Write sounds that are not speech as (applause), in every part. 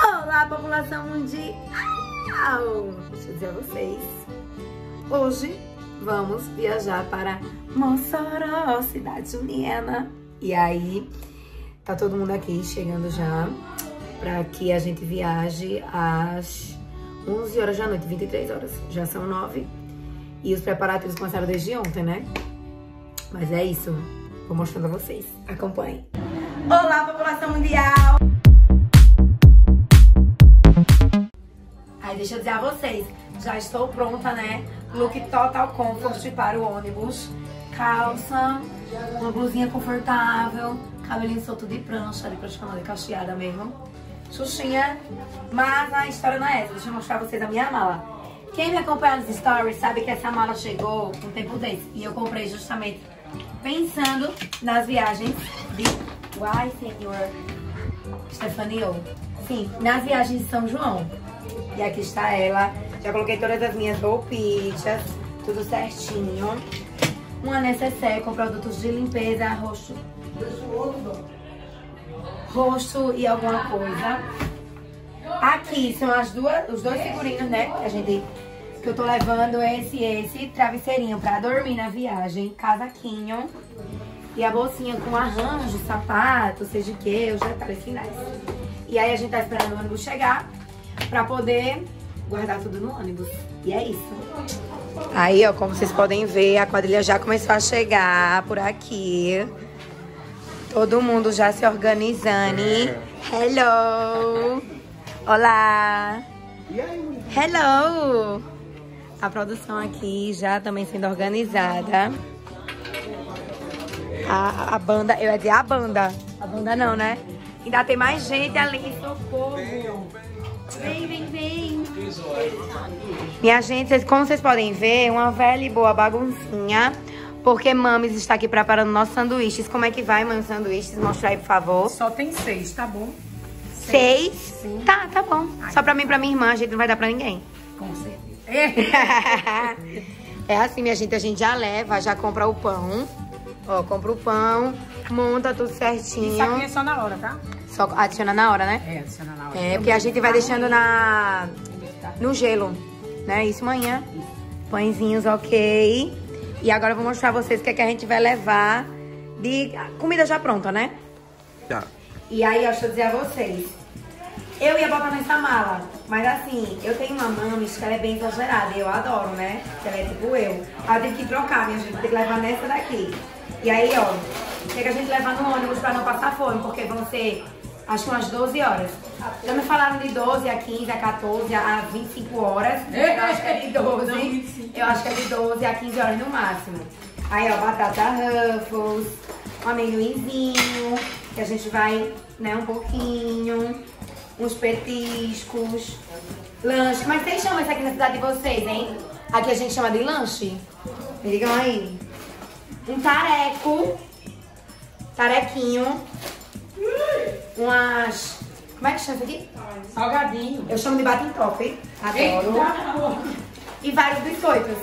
Olá, população mundial! Deixa eu dizer a vocês. Hoje vamos viajar para Mossoró, cidade junina. E aí, tá todo mundo aqui chegando já para que a gente viaje às 11 horas da noite, 23 horas. Já são 9. E os preparativos começaram desde ontem, né? Mas é isso. Vou mostrando a vocês. Acompanhem. Olá, população mundial! Deixa eu dizer a vocês, já estou pronta, né? Look total comfort para o ônibus. Calça, uma blusinha confortável, cabelinho solto de prancha, de prancha não, de cacheada mesmo. Xuxinha, mas a história não é essa. Deixa eu mostrar a vocês a minha mala. Quem me acompanha nos stories sabe que essa mala chegou um tempo desse. E eu comprei justamente pensando nas viagens de... Uai, senhor. Stefanio. Sim, nas viagens de São João. E aqui está ela. Já coloquei todas as minhas roupitas, tudo certinho. Uma necessaire com produtos de limpeza, rosto. Rosto e alguma coisa. Aqui são as duas, os dois figurinos, né? Que a gente que eu tô levando esse e esse travesseirinho pra dormir na viagem, casaquinho e a bolsinha com arranjo, sapato, seja o que, os detalhes finais. E aí a gente tá esperando o ônibus chegar pra poder guardar tudo no ônibus. E é isso. Aí, ó, como vocês podem ver, a quadrilha já começou a chegar por aqui. Todo mundo já se organizando. Hello! Olá! Hello! A produção aqui já também sendo organizada. A, a banda, eu ia dizer a banda. A banda não, né? Ainda tem mais gente ali, socorro. Vem, vem, vem. Minha gente, como vocês podem ver, uma velha e boa baguncinha. Porque Mames está aqui preparando nossos sanduíches. Como é que vai, mãe, os sanduíches? Mostra aí, por favor. Só tem seis, tá bom? Seis? Sim. Tá, tá bom. Só pra mim e pra minha irmã, a gente não vai dar pra ninguém. Com certeza. (laughs) (laughs) é assim, minha gente, a gente já leva, já compra o pão. Ó, compra o pão, monta tudo certinho. Isso aqui é só na hora, tá? Só adiciona na hora, né? É, adiciona na hora. É, porque a gente vai deixando na no gelo, né? Isso amanhã. Pãezinhos, ok. E agora eu vou mostrar pra vocês o que, é que a gente vai levar de comida já pronta, né? Tá. E aí, ó, deixa eu dizer a vocês. Eu ia botar nessa mala, mas assim, eu tenho uma mames que ela é bem exagerada, e eu adoro, né? Que ela é tipo eu. Aí eu tive que trocar, minha gente, tem que levar nessa daqui. E aí, ó, tem que a gente levar no ônibus pra não passar fome, porque vão ser, acho que umas 12 horas. Já me falaram de 12 a 15, a 14, a 25 horas. Eu acho que é de 12. Eu acho que é de 12 a 15 horas no máximo. Aí, ó, batata Ruffles, um amendoinzinho, que a gente vai, né, um pouquinho, uns petiscos, lanche. Mas vocês chamam isso aqui na cidade de vocês, hein? Aqui a gente chama de lanche. Me digam aí. Um tareco, tarequinho, umas... Como é que chama isso aqui? Salgadinho. Eu chamo de batem top, adoro. Eita, E vários biscoitos.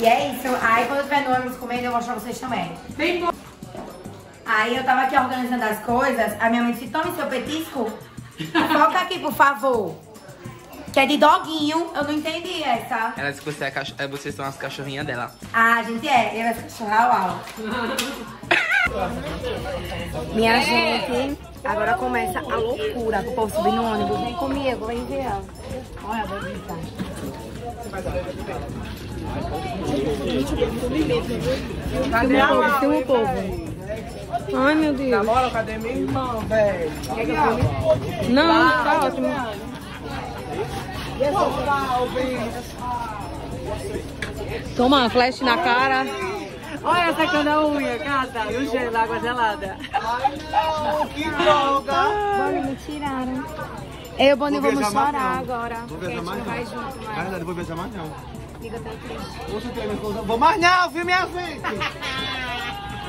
E é isso. Aí quando eu estiver no ônibus comendo, eu vou mostrar pra vocês também. Bem bom. Aí eu tava aqui organizando as coisas, a minha mãe disse, tome seu petisco. (laughs) Foca aqui, por favor. Que é de doguinho, eu não entendi essa. Ela disse que você é cach... é, vocês são as cachorrinhas dela. Ah, a gente é, eu essa cachorra, uau. Minha gente, agora começa a loucura pro povo subir no ônibus. Vem comigo, vem ver. Olha, vai brincar. Cadê a mala? Filma o povo. Ai, meu Deus. Bora, cadê minha irmã, velho? Não, tá ótimo. Toma, flash na cara. Olha secando a unha, Cata. No gelo, água gelada. Que droga! Boni, me tiraram. Eu e o Boni Vou vamos chorar não. agora. Vou Porque a viajar gente mais não não. vai junto Na mais. verdade, vou viajar mais não. Amiga, tá triste. Tem minha coisa. Vou mais não, viu, minha gente?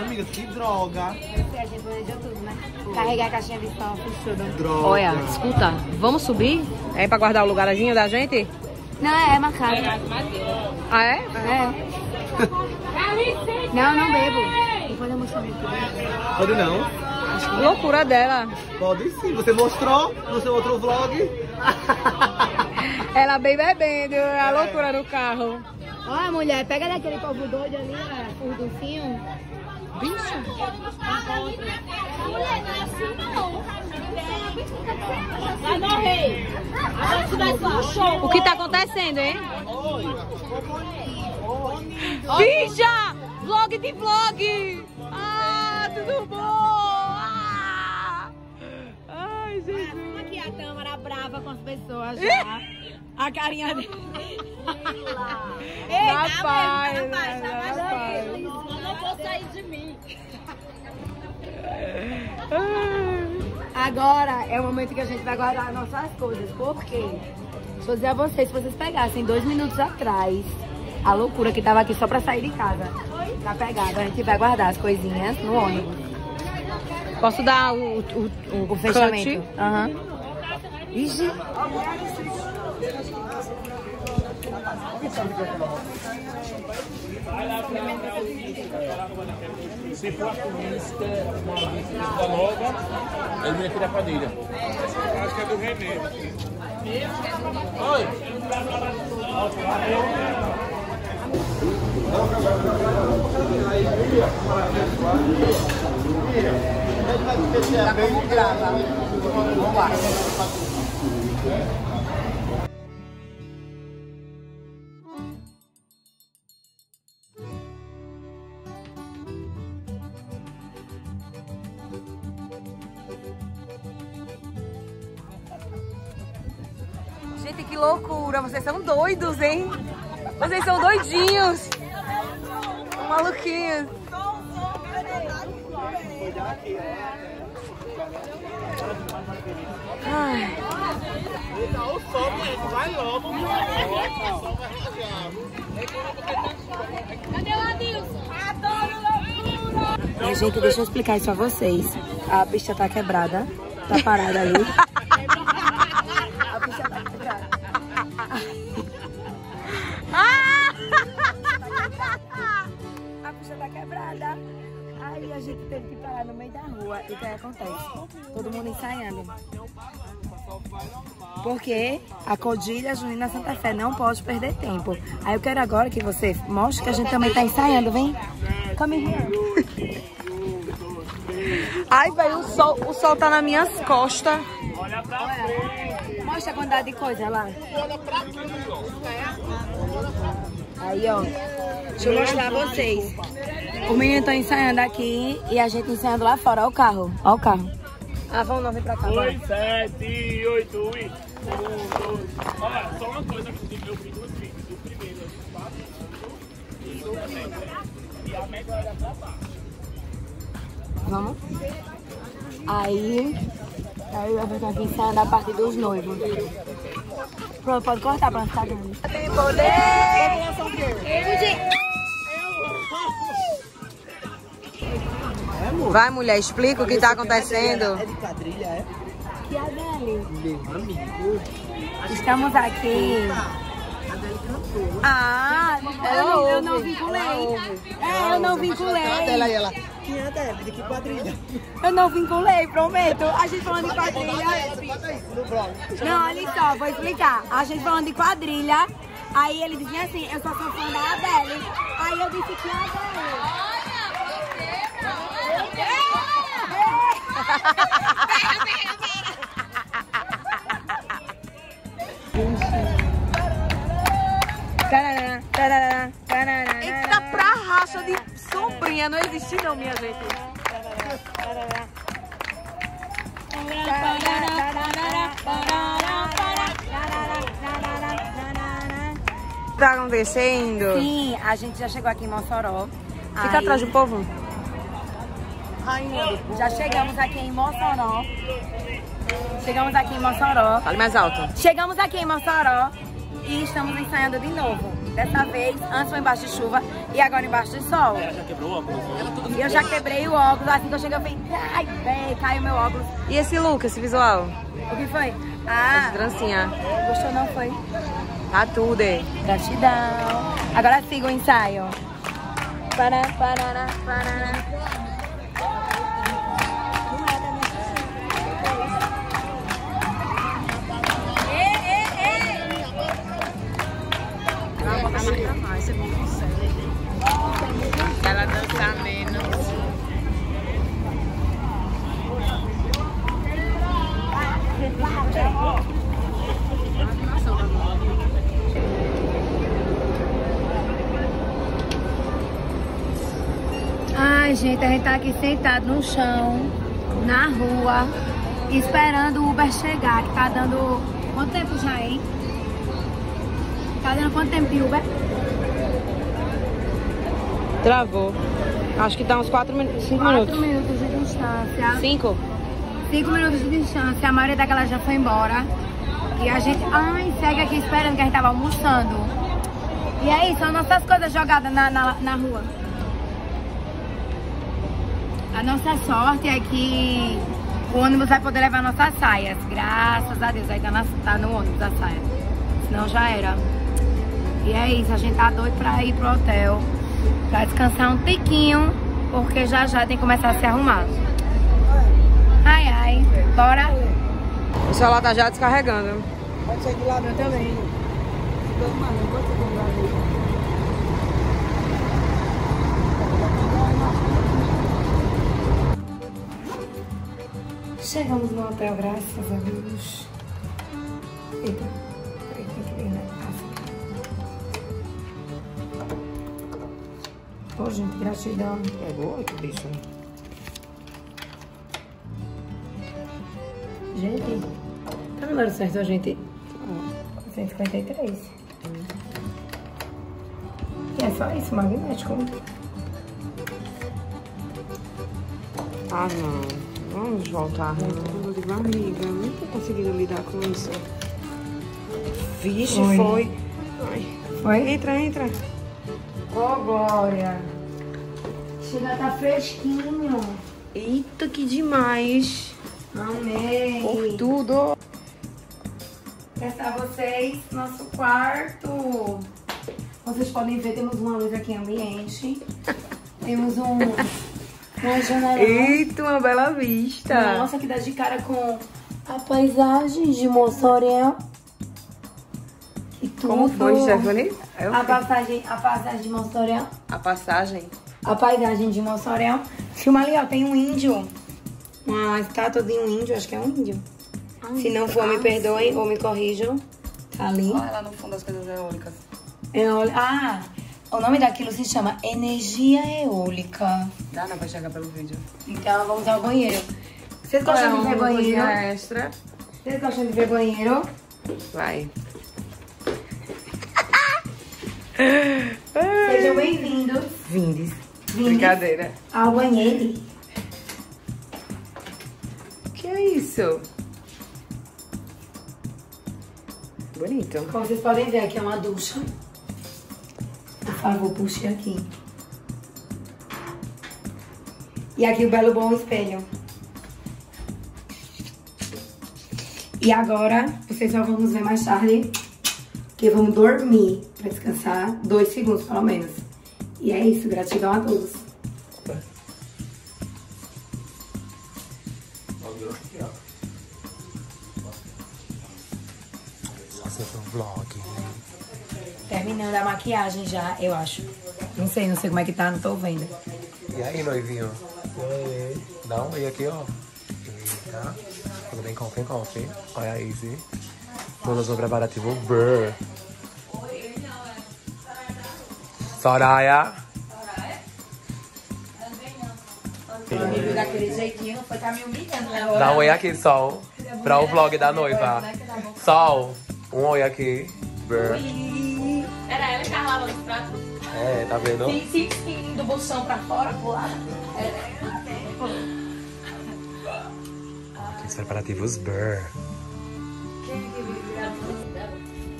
Amiga, que droga. Eu sei, a gente planejou tudo? Carregar a caixinha de som. Droga. Olha, escuta, vamos subir? É pra guardar o lugarzinho da gente? Não, é marcado. Ah, é? É. Não, não bebo. Eu mostro tudo. Pode não. Loucura dela. Pode sim. Você mostrou no seu outro vlog. Ela bem bebendo, a loucura no carro. Olha, mulher, pega daquele povo doido ali, ó, o não. Vai morrer. Agora tu vai só show. O que tá acontecendo, hein? Bicha! Vlog de vlog! Ah, tudo bom! Ah! Ai, Jesus! Aqui a Tâmara brava com as pessoas (laughs) já. A carinha dele. Ei, tá mesmo, tá né? mais, tá vou de mim. (laughs) Agora é o momento que a gente vai guardar nossas coisas. Por quê? Deixa eu dizer a vocês, se vocês pegassem dois minutos atrás, a loucura que tava aqui só pra sair de casa, tá pegada. A gente vai guardar as coisinhas no ônibus. Posso dar o, o, o, O fechamento. Aham. Ixi. Se for a turista, uma turista nova, ele me tira a quadrilha. Acho que é do Renê. Oi! Gente, que loucura! Vocês são doidos, hein? Vocês são doidinhos! Maluquinhos! Ai. Gente, deixa eu explicar isso a vocês. A pista tá quebrada, tá parada ali. (laughs) A pista tá quebrada. Aí a gente teve que parar no meio da rua. E o que acontece? Todo mundo ensaiando. Porque a Codilha Junina Santa Fé não pode perder tempo. Aí eu quero agora que você mostre que a gente também tá ensaiando, vem? Come here. (laughs) Ai, velho, o sol, o sol tá nas minhas costas. Mostra a quantidade de coisa lá. Aí, ó. Deixa eu mostrar a vocês. Os meninos estão ensaiando aqui e a gente ensaiando lá fora. Olha o carro. Olha o carro. Ah, vamos não, vem pra cá. bora. 2, 7, 8 e 1, 2. Olha, só uma coisa que o meu filho duas filhos. O primeiro é 4 e o segundo E a média era pra baixo. Vamos? Aí. Aí eu vou estar aqui ensaiando a parte dos noivos. Pronto, pode cortar pra não ficar grande. Vai, mulher, explica o que tá acontecendo. É de quadrilha, é? E a Adele? Meu amigo. Estamos aqui. Ah, eu não, eu não vinculei. É, eu não vinculei. Ela e ela. Quem é a Adele? De que quadrilha? Eu não vinculei, prometo. A gente falando de quadrilha. Não, olha só, vou explicar. A gente falando de quadrilha. Aí ele disse assim, eu só sou fã da Adele. Aí eu disse que é a Adele. Tarará, tarará, tarará, Eita pra racha de não existe não, minha gente. Tá acontecendo? Sim, a gente já chegou aqui em Mossoró. Fica Aí- atrás do povo. Já chegamos aqui em Mossoró. Chegamos aqui em Mossoró. Fale mais alto. Chegamos aqui em Mossoró e estamos ensaiando de novo. Dessa vez, antes foi embaixo de chuva e agora embaixo de sol. Já quebrou o óculos? E eu já quebrei o óculos, assim que eu cheguei eu falei, ai, bem, caiu meu óculos. E esse look, esse visual? O que foi? Essa Ah, trancinha. gostou não foi? Tá tudo, hein? Gratidão. Agora siga o ensaio. Pará, parará, parará. ser bom conselho. Ela dançar menos. Ai, gente, a gente tá aqui sentado no chão, na rua, esperando o Uber chegar, que tá dando... Quanto tempo já, hein? Tá dando quanto tempo de Uber? Travou. Acho que dá uns 4 minutos, 5 Quatro minutos. minutos de distância. 5? Cinco minutos de distância, a maioria da galera já foi embora. E a gente, ai, segue aqui esperando que a gente tava almoçando. E aí, são nossas coisas jogadas na, na, na rua. A nossa sorte é que o ônibus vai poder levar nossas saias. Graças a Deus, aí tá, na- tá no ônibus a saia. Senão já era. E é isso, a gente tá doido pra ir pro hotel. Pra descansar um tiquinho, porque já já tem que começar a se arrumar. Ai, ai. Bora? O celular tá já descarregando. Pode sair do lado eu também. Chegamos no hotel, graças a Deus. Eita. Ô, gente, gratidão. É boa, que bicho. Gente, tá no número certo, gente? 153. E é só isso, magnético. Ah, não. Vamos voltar. Dor de barriga. Não tô conseguindo lidar com isso. Vixe, Foi. foi. Ai. Foi? Entra, entra. Ô, Glória. Chega, tá fresquinho. Eita, que demais. Amei. Por tudo. Prestar vocês nosso quarto. Vocês podem ver, temos uma luz aqui ambiente. (laughs) Temos um, uma janela. Eita, uma bela vista. Nossa, que dá de cara com a paisagem de Mossoré. E tudo. Como foi, Stephanie? Eu A passagem, a passagem de Mossoré. A passagem. A paisagem de Mossoré. Filma ali, ó, tem um índio. Uma estátua de um índio, acho que é um índio. Se não for, me perdoem ou me corrijam. Tá ali. Olha lá no fundo as coisas eólicas. Eóli- Ah, o nome daquilo se chama energia eólica. Dá, não vai chegar pelo vídeo. Então vamos ao banheiro. Vocês gostam de ver banheiro? extra. Vocês gostam de ver banheiro? Vai. Sejam bem-vindos Vindes. Brincadeira. ao banheiro. Que é isso? Bonito. Como vocês podem ver, aqui é uma ducha. Por favor, puxe aqui. E aqui o belo bom espelho. E agora, vocês só vão nos ver mais tarde. Que vamos dormir pra descansar dois segundos, pelo menos. E é isso, gratidão a todos. Um vlog. Terminando a maquiagem já, eu acho. Não sei, não sei como é que tá, não tô vendo. E aí, noivinho? Dá um oi aqui, ó. Eita. Tudo bem, confia, confia. Olha a Izzy. No nosso preparativo Brr. Soraya. Daquele jeitinho, foi tá me humilhando, né? Dá um oi aqui, Sol. Pra o vlog da noiva. Sol. Um oi aqui. Era ela que tava lavando os pratos. É, tá vendo? Sim, sim, do bolsão pra fora, pro lado. Os preparativos Brr.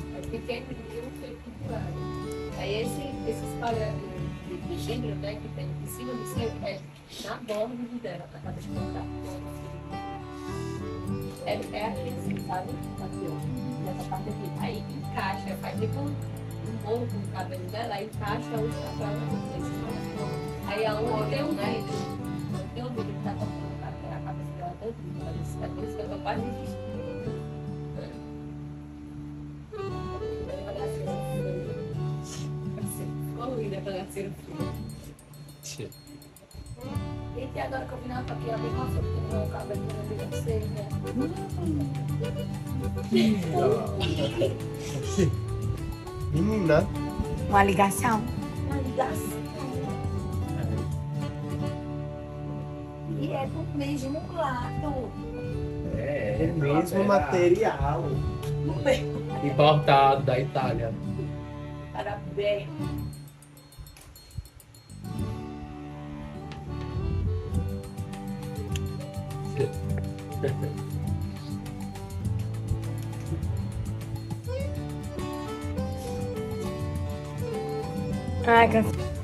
É pequeno, pequeno, pequeno. Aí esse, esse espalha de, de gênero, né, que tem em cima do seu, é na borda dela, na cabeça de contar. É, é aqui assim, sabe? Aqui, ó. Nessa parte aqui. Aí encaixa, faz tipo um bolo com o cabelo dela, aí encaixa o chapéu na cabeça. Aí a outra tem um vídeo. Tem um vídeo que tá tocando a cabeça dela todinha. Parece- É por isso que eu tô quase desistindo. Bagaceira fria. E que agora que eu vi na aqui, ela tem uma sopa que não cabelo que não sei, né? Oxi. (laughs) Menina. Uma ligação. E é do mesmo lado. É mesmo material. (laughs) Importado da Itália. Parabéns. Ai, cansa.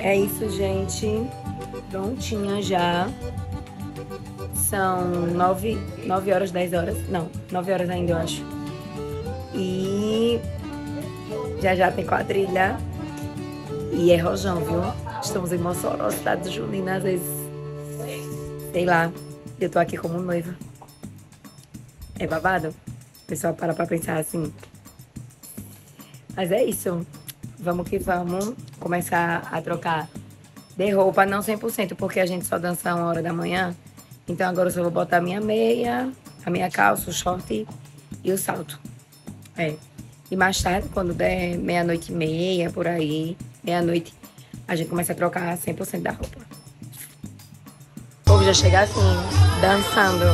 É isso, gente. Prontinha já. São 9, nove horas, 10 horas. Não, 9 horas ainda, eu acho. E já já tem quadrilha. E é rojão, viu? Estamos em Mossoró, cidade junina, às vezes. Sei lá. Eu tô aqui como noiva. É babado? O pessoal para pra pensar assim. Mas é isso. Vamos que vamos começar a trocar de roupa, não 100%, porque a gente só dança uma hora da manhã. Então agora eu só vou botar a minha meia, a minha calça, o short e o salto. É. E mais tarde, quando der meia-noite e meia, por aí, meia-noite, a gente começa a trocar 100% da roupa. O povo já chega assim, dançando.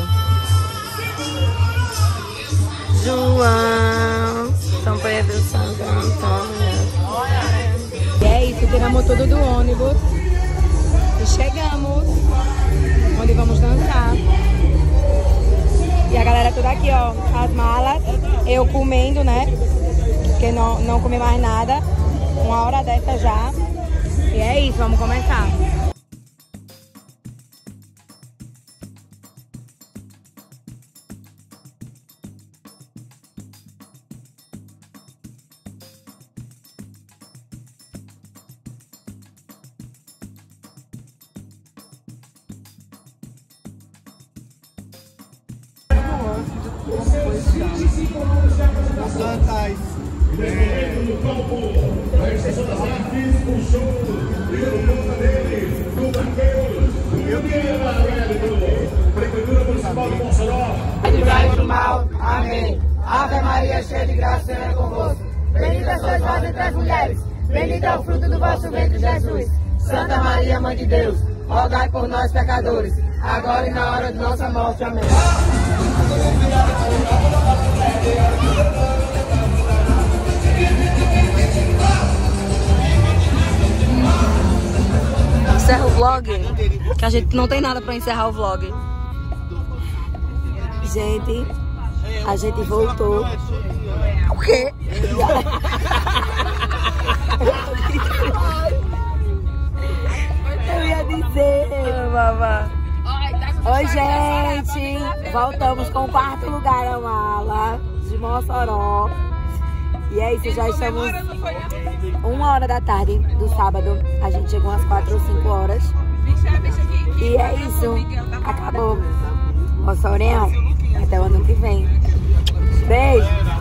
João, São Pedro, Santo Antônio. E tiramos tudo do ônibus e chegamos onde vamos dançar. E a galera toda aqui, ó, as malas, eu comendo, né? Porque não, não comi mais nada. Uma hora dessa já. E é isso, vamos começar. Livrai do mal. Amém. Ave Maria, cheia de graça, o é convosco. Bendita sois vós entre as mulheres. Bendito é o fruto do vosso ventre, Jesus. Santa Maria, Mãe de Deus, rogai por nós, pecadores, agora e na hora de nossa morte. Amém. Encerra o vlog, que a gente não tem nada pra encerrar o vlog. Gente, a gente voltou. O quê? Eu ia dizer, babá. Oi, gente! Voltamos com o quarto lugar a mala de Mossoró. E é isso, já estamos uma hora da tarde do sábado. A gente chegou às quatro ou cinco horas. E é isso. Acabou. Mossorão. Até o ano que vem. Beijo.